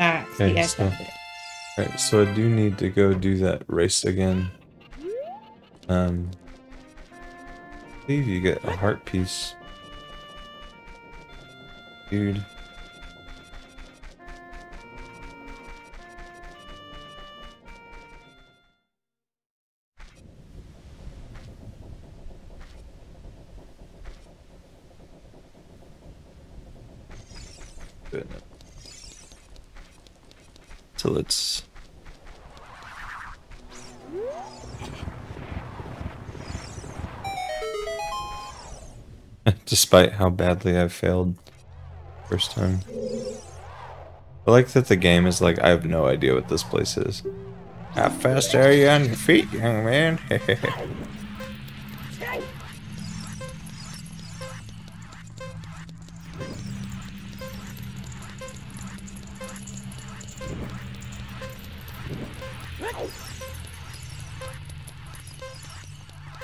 Ah, Okay, so- Alright, so I do need to go do that race again. Um, I believe you get a heart piece. Dude. So let's despite how badly I failed first time. I like that the game is like I have no idea what this place is. How fast are you on your feet, young man?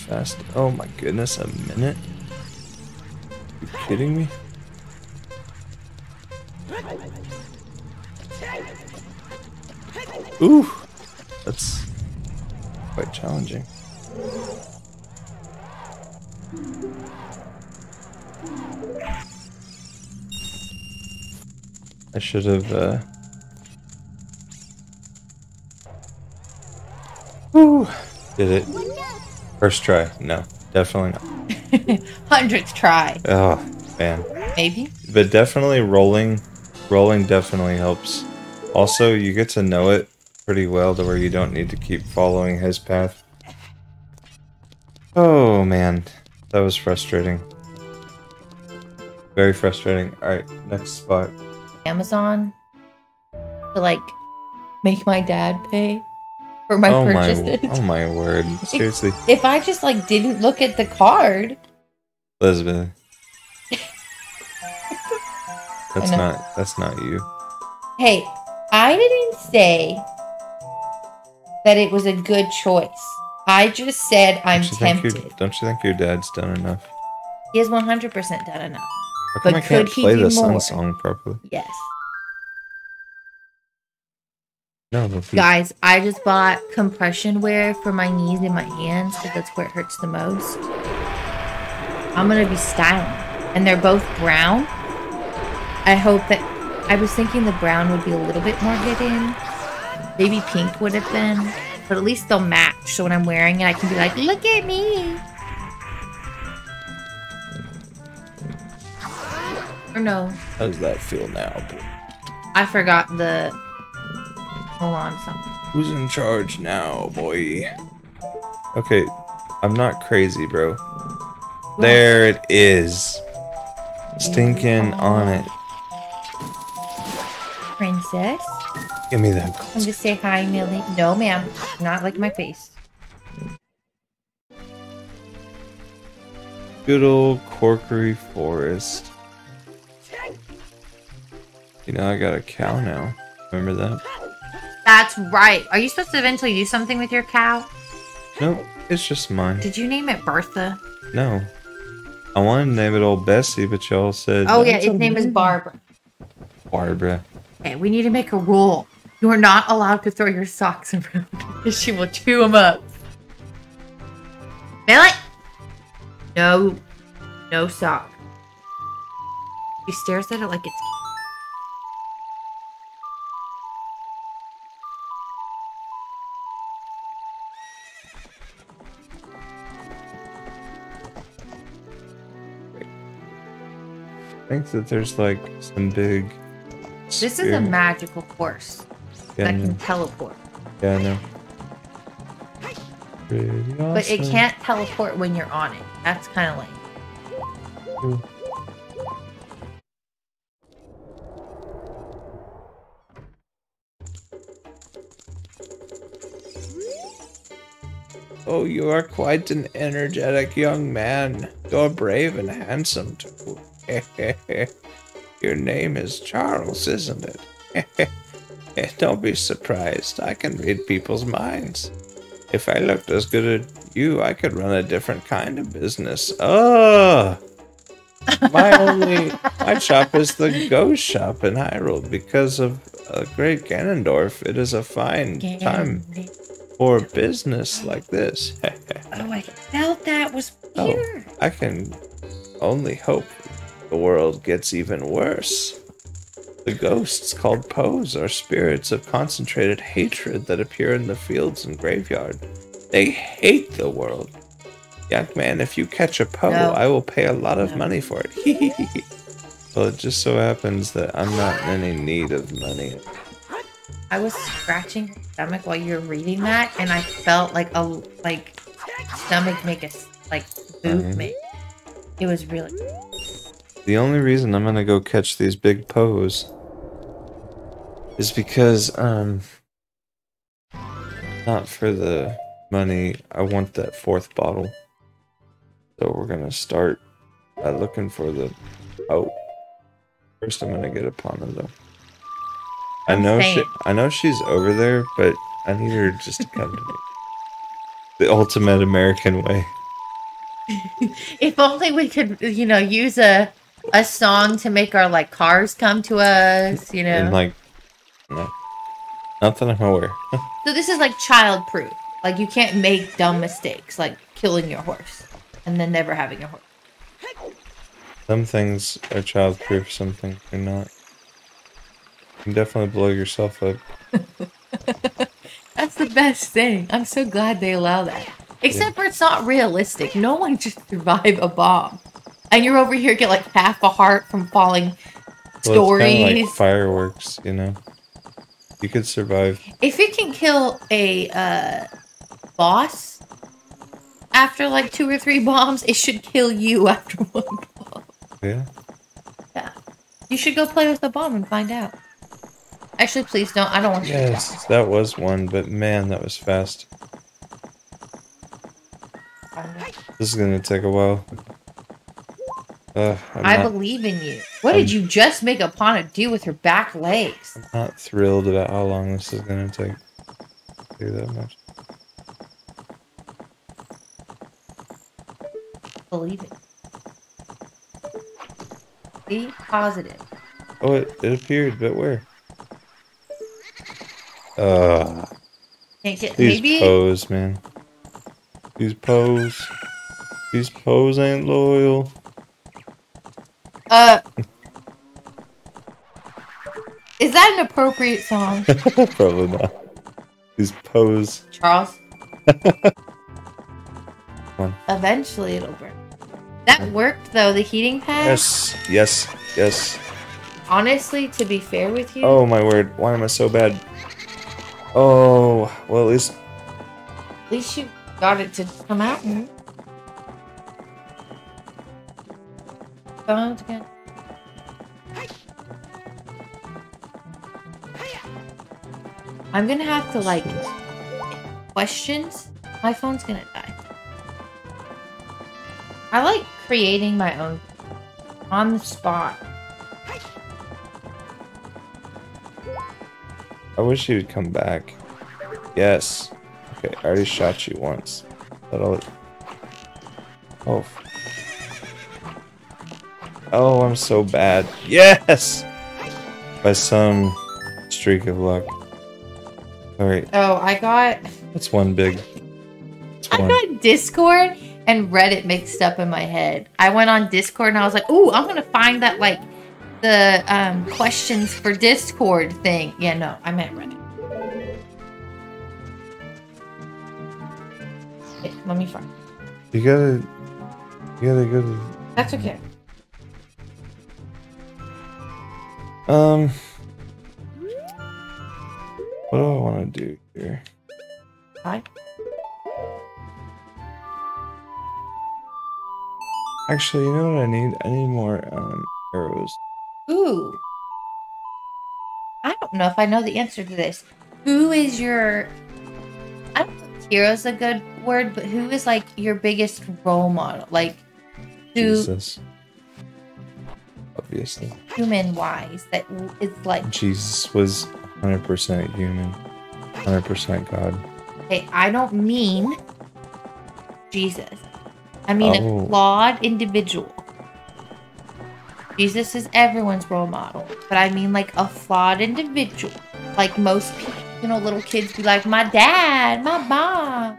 fast. Oh my goodness, a minute? you kidding me? Ooh, that's quite challenging. I should have. Uh... Did it first try? No, definitely not. Hundredth try, Oh man, maybe. but definitely rolling, rolling definitely helps. Also, you get to know it pretty well to where you don't need to keep following his path. Oh man, that was frustrating. Very frustrating. Alright, next spot. Amazon to like make my dad pay for my oh my, purchases. oh my word. Seriously, If I just like didn't look at the card, Elizabeth. That's not, that's not you. hey, I didn't say that it was a good choice. I just said I'm Don't tempted. don't you think your dad's done enough? He has 100% done enough. How come But I can't could he play more? on song properly? Yes. No, Guys, I just bought compression wear for my knees and my hands because that's where it hurts the most. I'm gonna be styling, and they're both brown. I hope that I was thinking the brown would be a little bit more hidden. Maybe pink would have been, but at least they'll match. So when I'm wearing it, I can be like, "Look at me." Or no, How does that feel now? Boy? I forgot the. Hold on, something. Who's in charge now, boy? Okay, I'm not crazy, bro. There it is. Stinking oh. on it. Princess. Give me that. Come to say hi, Millie. No, ma'am. Not like my face. Good old Kokiri Forest. You know, I got a cow now. Remember that? That's right. Are you supposed to eventually do something with your cow? No, it's just mine. Did you name it Bertha? No. I wanted to name it Old Bessie, but y'all said. Oh, yeah. "That's Its name is. Barbara. Barbara. Okay, we need to make a rule. You are not allowed to throw your socks around because she will chew them up. Millie! No. No sock. She stares at it like it's. think that there's like some big. This is a magical course yeah, that can teleport. Yeah, I know. Awesome. But it can't teleport when you're on it. That's kind of lame. Oh, you are quite an energetic young man. You're brave and handsome too. Your name is Charles, isn't it? Don't be surprised. I can read people's minds. If I looked as good as you, I could run a different kind of business. Oh! my only my shop is the ghost shop in Hyrule because of a great Ganondorf. It is a fine time for business like this. oh, I felt that was weird. Oh, I can only hope the world gets even worse. The ghosts called Poes are spirits of concentrated hatred that appear in the fields and graveyard. They hate the world. Young man, if you catch a Poe, no. I will pay a lot of no. money for it. well, it just so happens that I'm not in any need of money. I was scratching her stomach while you were reading that, and I felt like a like stomach make a like boot mm -hmm. It was really. The only reason I'm gonna go catch these big Poes is because um not for the money. I want that fourth bottle. So we're gonna start by looking for the oh. First I'm gonna get Epona though. I know she I know she's over there, but I need her just to come to me. The ultimate American way. if only we could, you know, use a a song to make our like cars come to us, you know. And like no. Not that I'm aware. so this is like child proof. Like you can't make dumb mistakes like killing your horse and then never having a horse. Some things are child proof, some things are not. You can definitely blow yourself up. That's the best thing. I'm so glad they allow that. Except yeah. for it's not realistic. No one should survive a bomb. And you're over here get like half a heart from falling well, stories. like fireworks, you know. You could survive. If it can kill a uh, boss after like two or three bombs, it should kill you after one bomb. Yeah. Yeah. You should go play with the bomb and find out. Actually, please don't. I don't want you Yes, that was one, but man, that was fast. This is gonna take a while. Uh, I not, believe in you. What I'm, did you just make Epona do with her back legs? I'm not thrilled about how long this is going to take. Do that much. Believe it. Be positive. Oh, it, it appeared, but where? Uh, Can't get, these maybe? Poes, man. These Poes. These Poes ain't loyal. Uh, is that an appropriate song? Probably not. These Poes. Charles. Eventually it'll burn. That worked though, the heating pad? Yes, yes, yes. Honestly, to be fair with you. Oh my word, why am I so bad? Oh, well at least... At least you got it to come out. Phone's again. I'm gonna have to like questions. My phone's gonna die. I like creating my own on the spot. I wish he would come back. Yes. Okay, I already shot you once. I'll... Oh, Oh, I'm so bad. Yes! By some streak of luck. Alright. Oh, I got... That's one big... I got Discord and Reddit mixed up in my head. I went on Discord and I was like, ooh, I'm gonna find that, like, the um, questions for Discord thing. Yeah, no, I meant Reddit. Okay, let me find. You gotta... You gotta go to... That's okay. Um, what do I want to do here? Hi. Actually, you know what I need? I need more um, arrows. Ooh. I don't know if I know the answer to this. Who is your... I don't think hero's a good word, but who is like your biggest role model? Like who Jesus. Obviously. human wise that it's like Jesus was 100% human, 100% God. okay, I don't mean Jesus. I mean Oh. a flawed individual. Jesus is everyone's role model, but I mean like a flawed individual. Like most people, you know, little kids be like, my dad, my mom.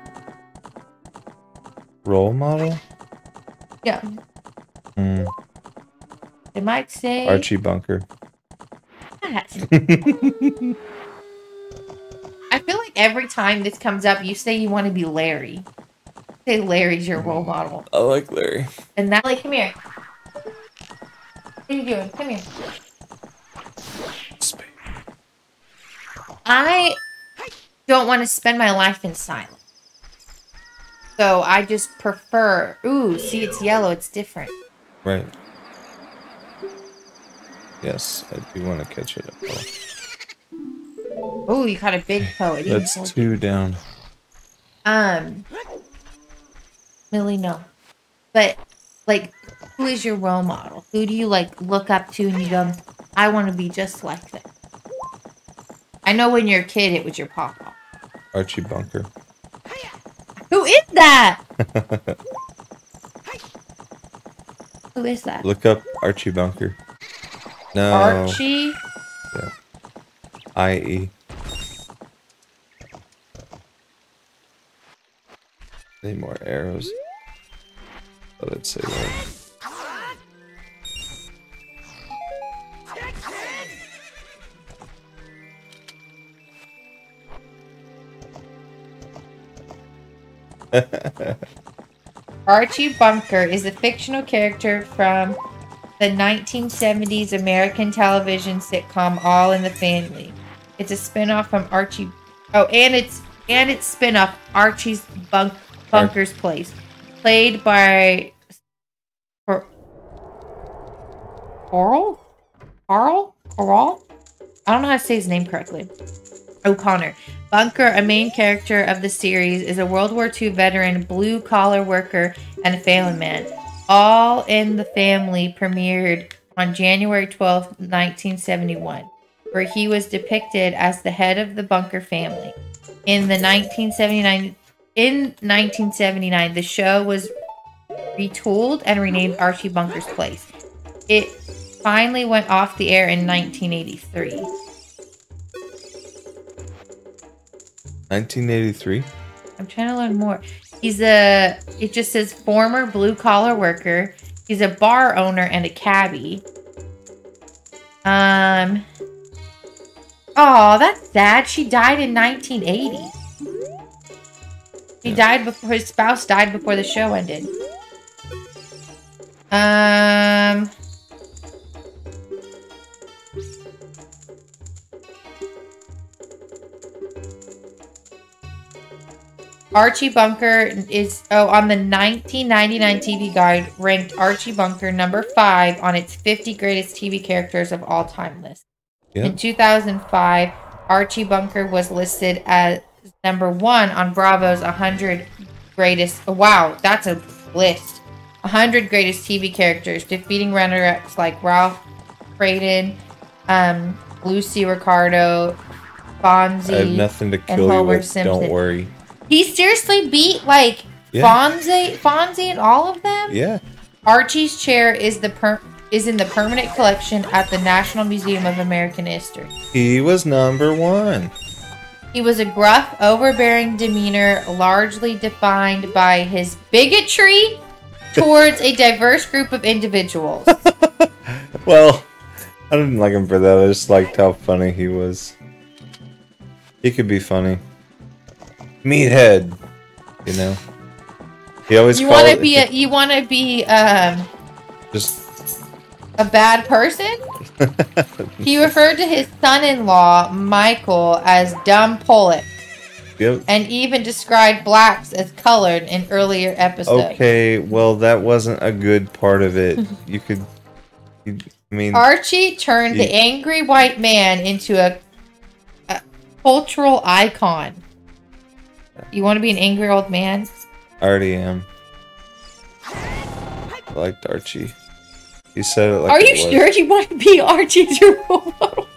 Role model? Yeah, Hmm. They might say Archie Bunker. I feel like every time this comes up, you say you want to be Larry. Say Larry's your role model. I like Larry. And that, like, come here. What are you doing? Come here. Spade. I don't want to spend my life in silence. So I just prefer. Ooh, see, it's yellow. It's different. Right. Yes, I do want to catch it. Oh, Ooh, you caught a big Poe. That's two down. Um, Millie, no. But, like, who is your role model? Who do you, like, look up to and you go, I want to be just like that? I know when you're a kid, it was your papa. Archie Bunker. Who is that? Who is that? Look up Archie Bunker. No. Archie? I.E. Need more arrows. Oh, let's say that. Archie Bunker is a fictional character from the 1970s American television sitcom All in the Family. It's a spin-off from Archie Oh, and it's and it's spin-off Archie's Bunk Bunker's Place, played by Cor- Coral? Carl? I don't know how to say his name correctly. O'Connor. Bunker, a main character of the series, is a World War II veteran, blue collar worker, and a family man. All in the Family premiered on January 12, 1971, where he was depicted as the head of the Bunker family. In the 1979 in 1979, the show was retooled and renamed Archie Bunker's Place. It finally went off the air in 1983. 1983. I'm trying to learn more. He's a, it just says former blue collar worker. He's a bar owner and a cabbie. Um, oh, that's sad. She died in 1980. He died before his spouse died before the show ended. Um, Archie Bunker is oh on the 1999 TV Guide ranked Archie Bunker number five on its 50 greatest TV characters of all time list. Yeah. In 2005, Archie Bunker was listed as number one on Bravo's 100 greatest. oh, wow, that's a list. 100 greatest TV characters, defeating runner-ups like Ralph Braden, um, Lucy Ricardo, Fonzie. I have nothing to kill you with. Simpson. Don't worry. He seriously beat like Yeah. Fonzie, Fonzie, and all of them. Yeah. Archie's chair is the per- is in the permanent collection at the National Museum of American History. He was number one. He was a gruff, overbearing demeanor, largely defined by his bigotry towards a diverse group of individuals. Well, I didn't like him for that. I just liked how funny he was. He could be funny. Meathead, you know. He always You want to be a you want to be um, just a bad person? He referred to his son-in-law Michael as dumb Pollock. yep. and even described blacks as colored in earlier episodes. Okay, well that wasn't a good part of it. You could, you, I mean, Archie turned the angry white man into a, a cultural icon. You want to be an angry old man? I already am. I liked Archie. He said it like Are you was. sure you want to be Archie's role model?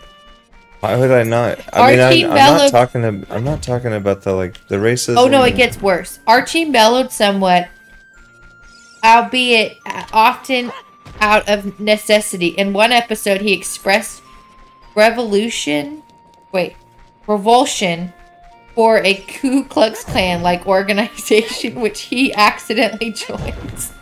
Why would I not? I mean, Archie I'm, I'm mellowed- not talking. To, I'm not talking about the like the racism. Oh no, it gets worse. Archie mellowed somewhat, albeit often out of necessity. In one episode, he expressed revolution, wait, revulsion for a Ku Klux Klan like organization, which he accidentally joins.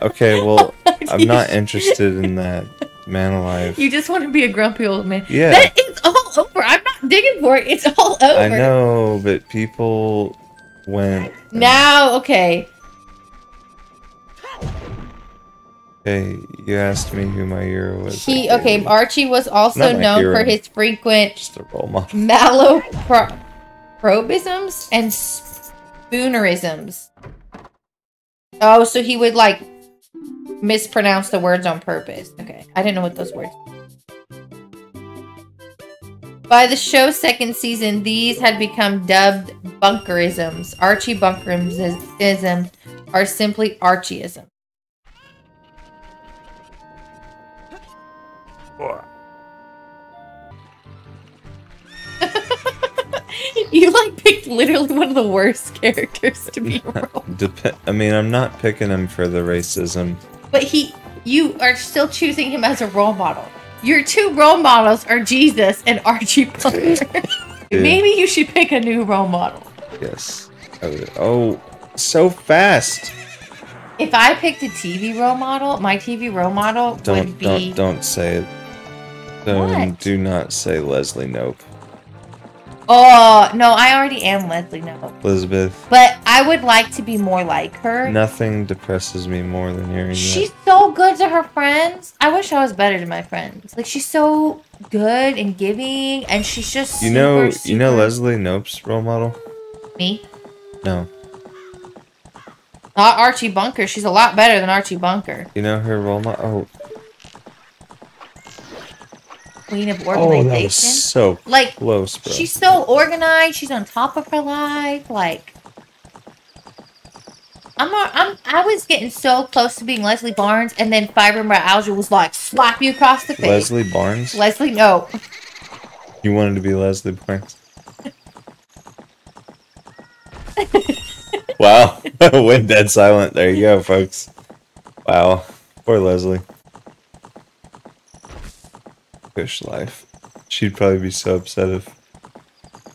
Okay, well, I'm not interested in that. Man alive. You just want to be a grumpy old man. Yeah. That is all over. I'm not digging for it. It's all over. I know, but people went. Now, okay. Hey, you asked me who my hero was. He okay. Archie was also known hero. for his frequent Just malapropisms and spoonerisms. Oh, so he would like mispronounce the words on purpose. Okay, I didn't know what those words. By the show's second season, these had become dubbed bunkerisms. Archie bunkerisms are simply Archieism. you like picked literally one of the worst characters to be. Dep- I mean, I'm not picking him for the racism. But he you are still choosing him as a role model. Your two role models are Jesus and Archie Bunker. Maybe you should pick a new role model. Yes. Oh, so fast! If I picked a TV role model, my TV role model Don't would be don't don't say it. Don't What? do not say Leslie Knope. Oh no, I already am Leslie no. Elizabeth. But I would like to be more like her. Nothing depresses me more than hearing She's so good to her friends. I wish I was better to my friends. Like she's so good and giving, and she's just that. You know, super, you know Leslie Knope's role model. me, No, not Archie Bunker. She's a lot better than Archie Bunker. you know her role model. Oh, Queen of oh, that was so like close, bro. she's so organized. She's on top of her life. Like I'm, a, I'm, I was getting so close to being Leslie Barnes, and then fibromyalgia was like slap you across the face. Leslie Barnes. Leslie, no. You wanted to be Leslie Barnes. wow. Went dead silent. There you go, folks. Wow. Poor Leslie. Fish life. She'd probably be so upset if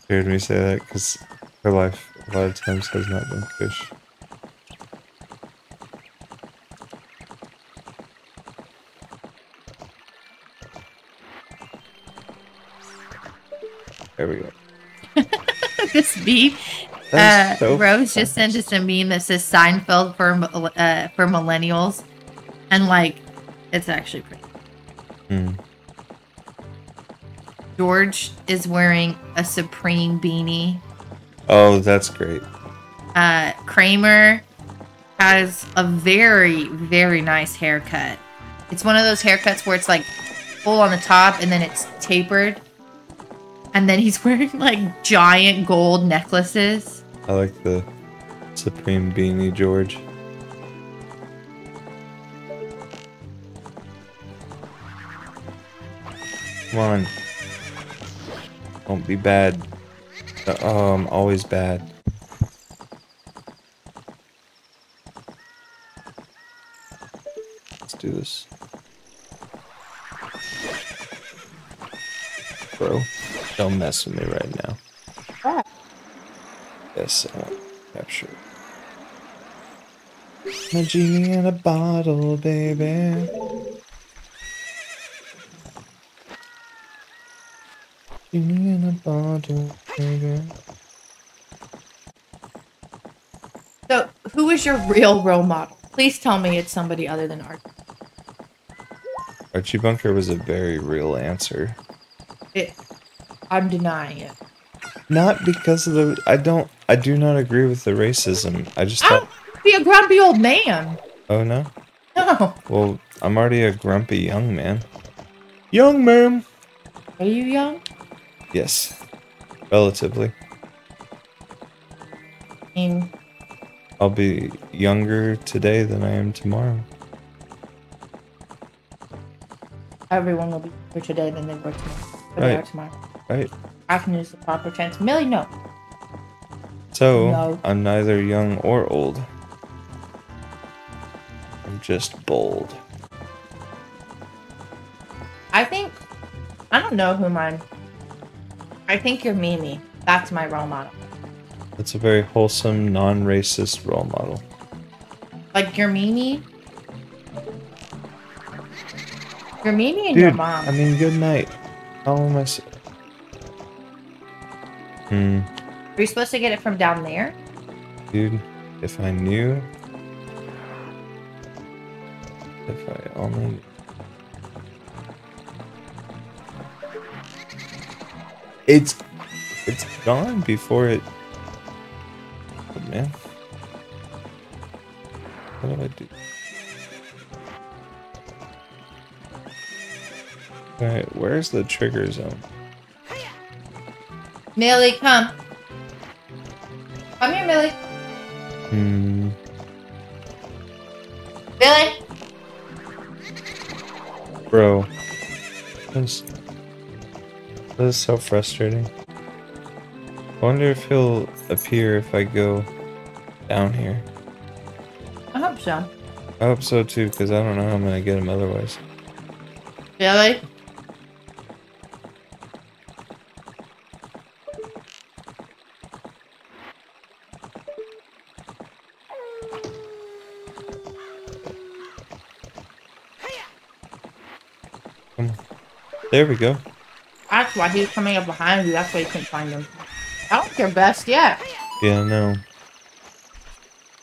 she heard me say that because her life a lot of times has not been fish. There we go. this meme. Uh, so Rose just sent us a meme that says Seinfeld for uh, for millennials, and like, it's actually pretty. Hmm. George is wearing a Supreme beanie. Oh, that's great. Uh, Kramer has a very very nice haircut. It's one of those haircuts where it's like full on the top and then it's tapered. And then he's wearing like giant gold necklaces. I like the Supreme Beanie George. Come on. Don't be bad. Uh, Oh, I'm always bad. Let's do this. Bro, don't mess with me right now. Yes, I want to capture. A genie in a bottle, baby. Genie in a bottle, baby. So, who is your real role model? Please tell me it's somebody other than Art. Archie Bunker was a very real answer. It, I'm denying it. Not because of the. I don't. I do not agree with the racism. I just I thought. don't be a grumpy old man. Oh no. No. Well, I'm already a grumpy young man. Young man. Are you young? Yes. Relatively. mean, I'll be younger today than I am tomorrow. everyone will be here today than they were tomorrow. Or they are tomorrow. Right? I can use the proper tense. Millie, no. So, No. I'm neither young or old. I'm just bold. I think I don't know who mine. I think you're Mimi. That's my role model. It's a very wholesome, non racist role model. Like your Mimi. Your Mimi and your Dude, mom. I mean, good night. How am I? Hmm, Are you supposed to get it from down there? dude, if I knew. If I only. It's. It's gone before it. But man. What do I do? Alright, where's the trigger zone? Millie, come. Come here, Millie. Hmm. Millie. Bro. This is so frustrating. I wonder if he'll appear if I go down here. I hope so. I hope so too, because I don't know how I'm gonna get him otherwise. Millie. There we go. Why he was coming up behind you. That's why you couldn't find him. I like your best yet. Yeah, no.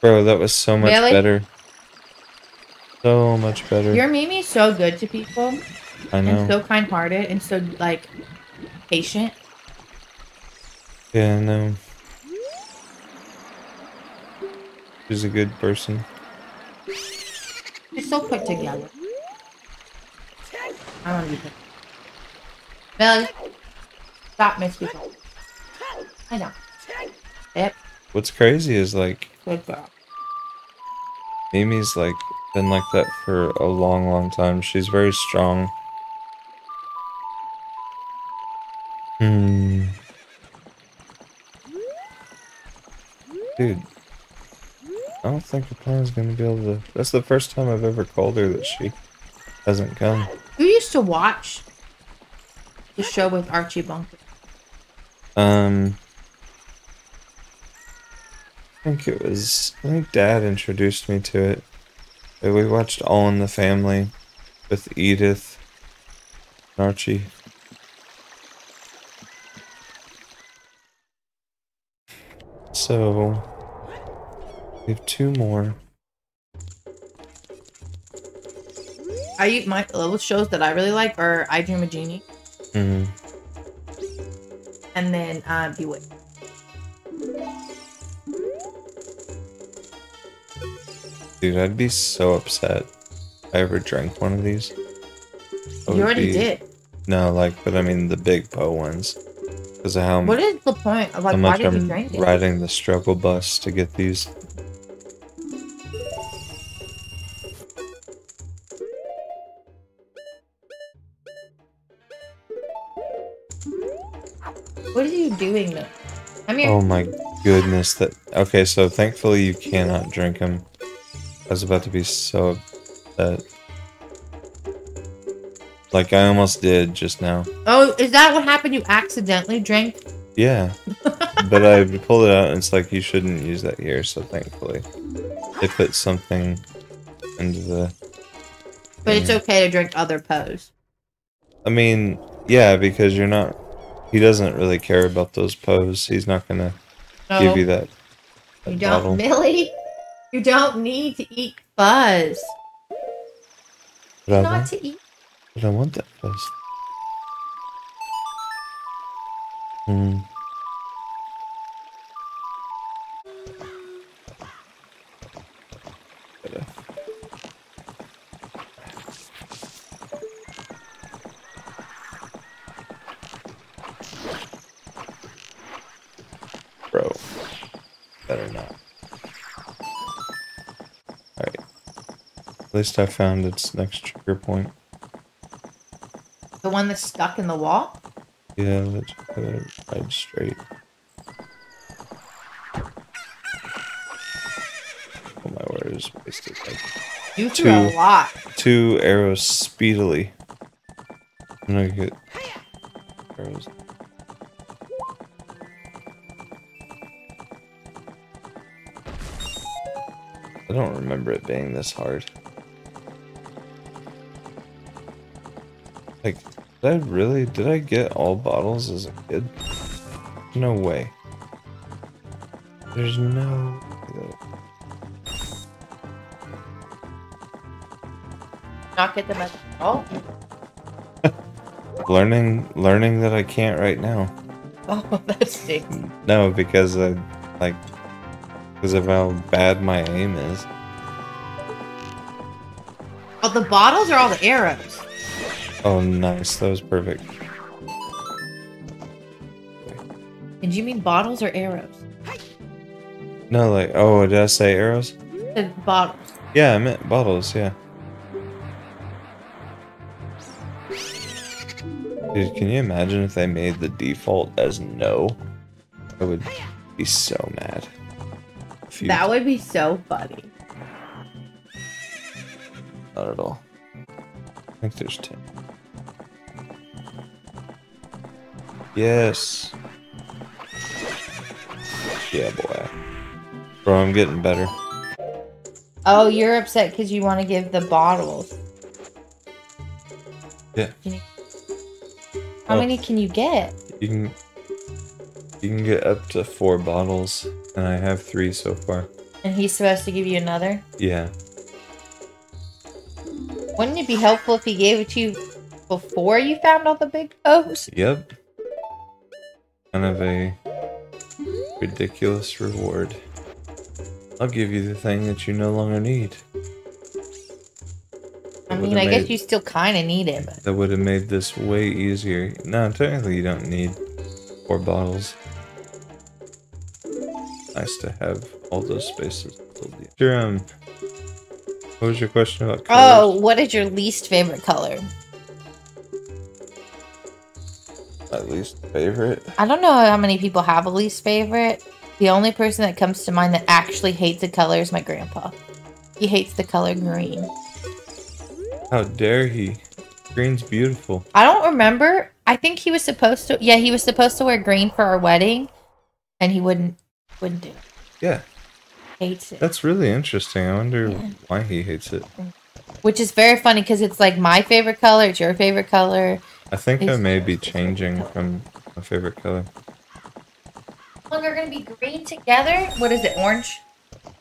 Bro, that was so much Really? better. So much better. Your Mimi's so good to people I know. and so kind-hearted and so like patient. yeah, no. She's a good person. She's so put together. I want to be put. Millie, stop Miss people. I know. Yep, What's crazy is like good girl. Mimi's like been like that for a long, long time. She's very strong. Hmm. Dude. I don't think the Rapunzel's gonna be able to. That's the first time I've ever called her that she hasn't come. Who used to watch the show with Archie Bunker? Um. I think it was. I think Dad introduced me to it. Uh, We watched All in the Family with Edith and Archie. So. We have two more. I my little shows that I really like are I Dream of Jeannie Mm. and then uh, Bewitched. Dude, I'd be so upset if I ever drank one of these. I You already be- did. No, like, but I mean the big Poe ones. Because of how What is the point? Of, like, why did I'm drink it? riding the struggle bus to get these. My goodness! That okay. So thankfully you cannot drink them. I was about to be so upset. Like I almost did just now. Oh, is that what happened? You accidentally drank? Yeah, but I pulled it out and it's like you shouldn't use that here. So thankfully, they put something into the. But it's okay to drink other Poes. I mean, yeah, because you're not. He doesn't really care about those Poes. He's not gonna No, give you that. that you don't, bottle. Millie. You don't need to eat fuzz. But Not want, to eat. but I want that fuzz. Hmm. Least I found its next trigger point. The one that's stuck in the wall? Yeah, let's put it right straight. Oh my word, it's wasted like You threw a Two. lot. two arrows speedily. I'm gonna get arrows. I don't remember it being this hard. Did I really? Did I get all bottles as a kid? No way. There's no. Not get them at all. Learning, learning that I can't right now. Oh, that's sick. No, because I like because of how bad my aim is. Oh, the bottles are all the arrows. Oh, nice. That was perfect. Did you mean bottles or arrows? No, like oh, did I say arrows? The bottles. Yeah, I meant bottles. Yeah. Dude, can you imagine if they made the default as no? I would be so mad. You- That would be so funny. Not at all. I think there's 10. Yes. Yeah, boy. Bro, I'm getting better. Oh, you're upset because you want to give the bottles. Yeah. How Oh. many can you get? You can you can get up to four bottles, and I have three so far. And he's supposed to give you another? Yeah. Wouldn't it be helpful if he gave it to you before you found all the big toes? Yep. Kind of a ridiculous reward. I'll give you the thing that you no longer need. I mean, I guess you still kind of need it, but That would have made this way easier. No, technically you don't need four bottles. Nice to have all those spaces. Um, what was your question about oh, what is your least favorite color? Least favorite? I don't know how many people have a least favorite. The only person that comes to mind that actually hates a color is my grandpa. He hates the color green. How dare he? Green's beautiful. I don't remember. I think he was supposed to. Yeah, he was supposed to wear green for our wedding, and he wouldn't. Wouldn't do. it. Yeah, Hates it. that's really interesting. I wonder Yeah. why he hates it. Which is very funny because it's like my favorite color. It's your favorite color. I think I may be changing from my favorite color. Well, they're gonna be green together. What is it? Orange,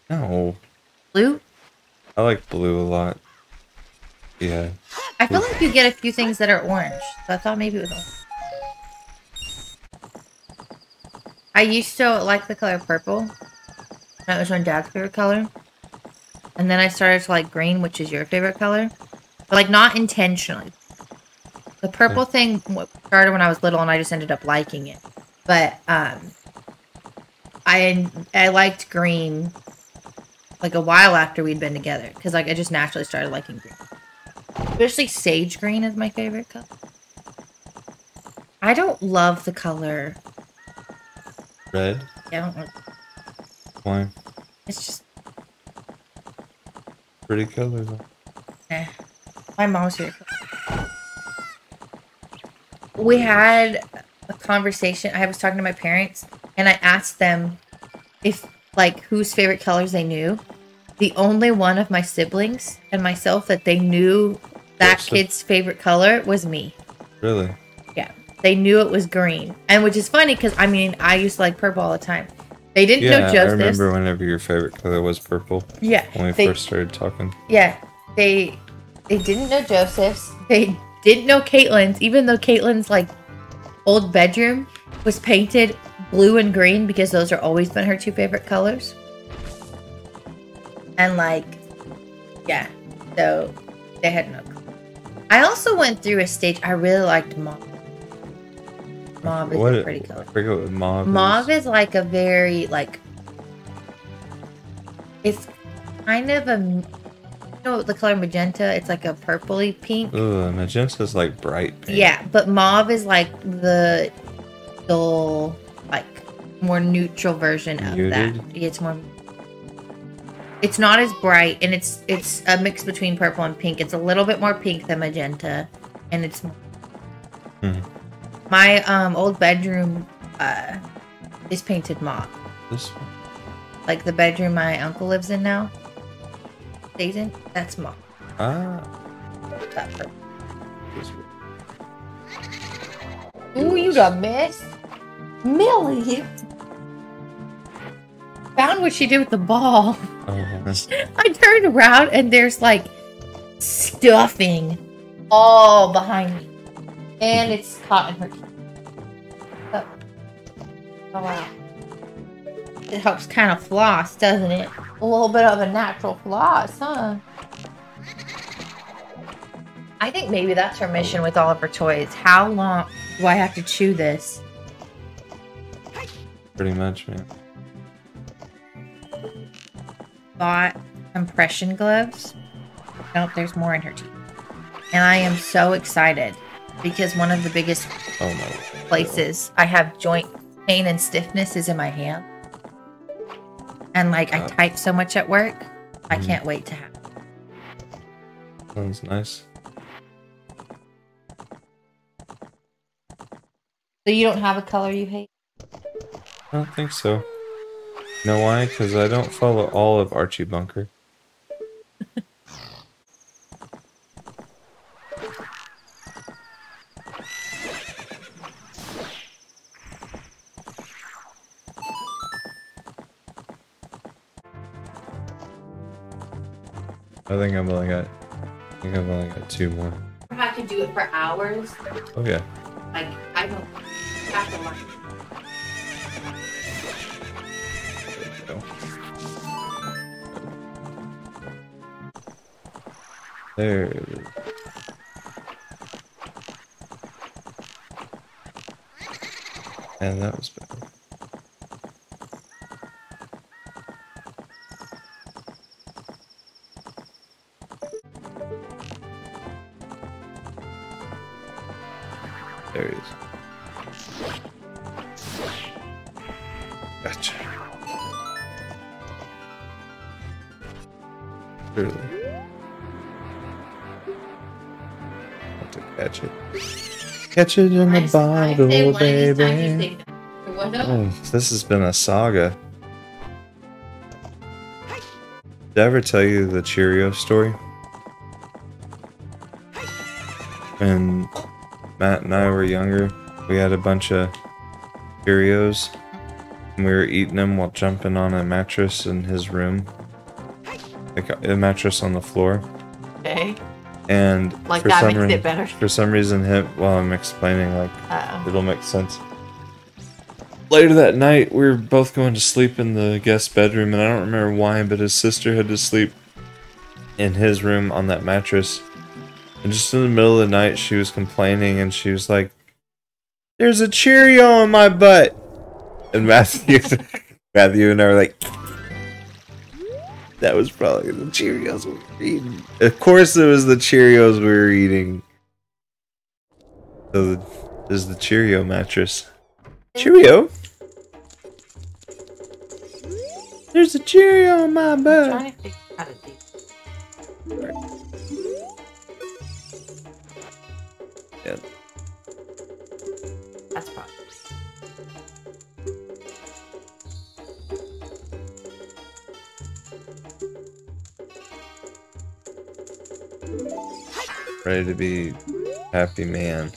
No, blue. I like blue a lot. Yeah, I feel like you get a few things that are orange. So I thought maybe it was orange. I used to like the color purple. That was my dad's favorite color. And then I started to like green, which is your favorite color. But like not intentionally. The purple thing started when I was little and I just ended up liking it. But um I I liked green like a while after we'd been together because like I just naturally started liking green. Especially sage green is my favorite color. I don't love the color. red. Yeah, I don't. like- Why? It's just Pretty color though. eh. my mom's favorite. color. We had a conversation. I was talking to my parents, and I asked them if like whose favorite colors they knew. The only one of my siblings and myself that they knew that Joseph. kid's favorite color was me. Really? Yeah, they knew it was green, and which is funny because I mean I used to like purple all the time. They didn't Yeah, know I Joseph's. remember whenever your favorite color was purple Yeah, when we they, first started talking. yeah, they they didn't know Joseph's. They didn't know Caitlin's, even though Caitlin's like old bedroom was painted blue and green because those are always been her two favorite colors. And like, yeah, so they had no. clue. I also went through a stage. I really liked mauve. Mauve is what a pretty color. I forget what mauve. Mauve is. is like a very like It's kind of a, know, the color magenta. It's like a purpley pink. Ugh, magenta's like bright pink. Yeah, but mauve is like the dull, like more neutral version of that. Muted? Yeah, It's more. It's not as bright, and it's it's a mix between purple and pink. It's a little bit more pink than magenta, and it's. Hmm. My um old bedroom, uh, is painted mauve. This one. Like the bedroom my uncle lives in now. Stays in. That's mauve. Ah. That purple. This one. Ooh, you got miss. Millie. Found what she did with the ball. Oh, I turned around and there's like stuffing all behind me. And it's caught in her teeth. Oh. Oh, wow. It helps kind of floss, doesn't it? A little bit of a natural floss, huh? I think maybe that's her mission with all of her toys. How long do I have to chew this? pretty much, man. bought compression gloves. Nope, there's more in her teeth. And I am so excited because one of the biggest Oh my. places I have joint pain and stiffness is in my hand. And like I Uh. type so much at work, I Mhm. can't wait to have. Sounds nice. So you don't have a color you hate? I don't think so. You know why? Because I don't follow all of Archie Bunker. Think I've only got. I think I've only got two more. I have to do it for hours. Oh yeah. Like I don't have to like There. There it is. And that was better. There he is. Gotcha. Clearly. Have to catch it. Catch it in the bottle, one of these times you baby. say that. What up? Oh, this has been a saga. Did I ever tell you the Cheerio story? When Matt and I were younger, we had a bunch of Cheerios. And we were eating them while jumping on a mattress in his room. Like a mattress on the floor. Okay. And Like for some better. For some reason, him, while I'm explaining, like, Uh-oh. It'll make sense. Later that night, we were both going to sleep in the guest bedroom, and I don't remember why, but his sister had to sleep in his room on that mattress. And just in the middle of the night, she was complaining, and she was like, "There's a Cheerio in my butt." And Matthew, Matthew and I were like, "That was probably the Cheerios we were eating." Of course, it was the Cheerios we were eating. So the, there's the Cheerio mattress. Cheerio. There's a Cheerio in my butt. Ready to be happy man.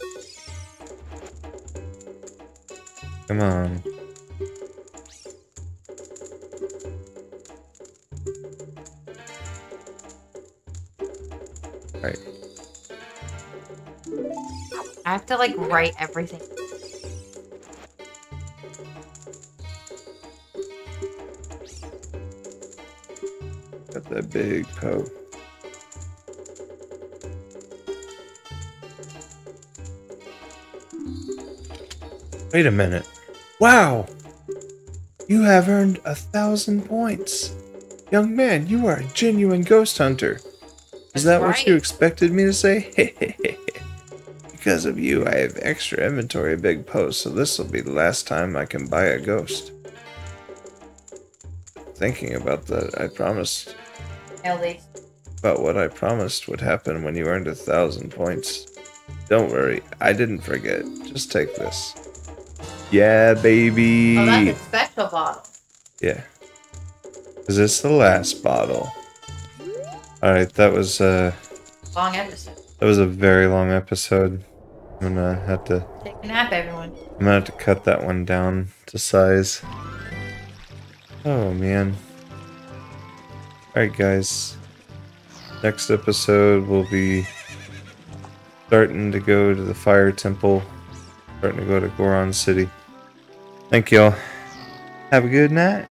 Come on. Right. I have to like write everything. Got that big poke. Wait a minute. Wow! You have earned a thousand points. Young man, you are a genuine ghost hunter. Is that That's what you expected me to say? because of you, I have extra inventory Big Poes, so this will be the last time I can buy a ghost. Thinking about that, I promised least. about what I promised would happen when you earned a thousand points. Don't worry, I didn't forget. Just take this. Yeah, baby. Oh, that's a special bottle. Yeah. Is this the last bottle? Alright, that was uh Long episode. that was a very long episode. I'm gonna have to Take a nap, everyone. I'm gonna have to cut that one down to size. Oh man. Alright guys. Next episode will be starting to go to the fire temple. Starting to go to Goron City. Thank y'all. Have a good night.